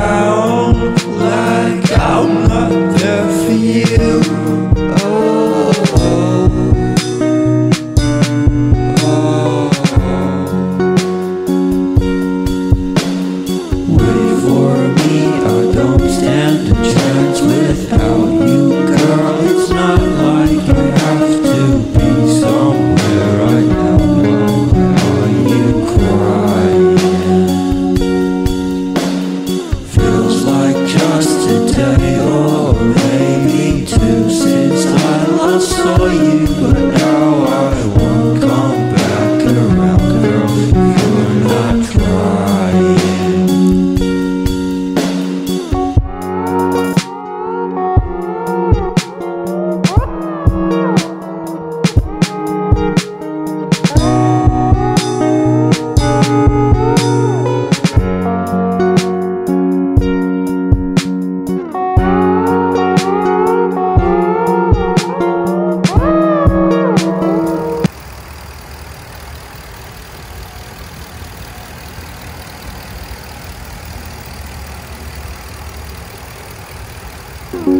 sound like I'm not Thank